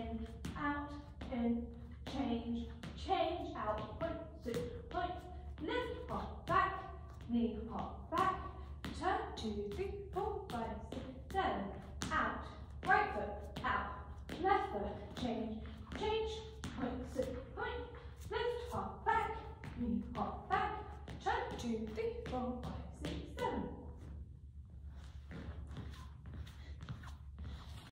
in, out, in, change, change, out, point, point, lift, hop, back, knee, hop, back, turn, two, three, four, five, six, seven, out, right foot, out, left foot, change, change, six, point, lift, hop, back, knee, hop, back, turn, two, three, four, five,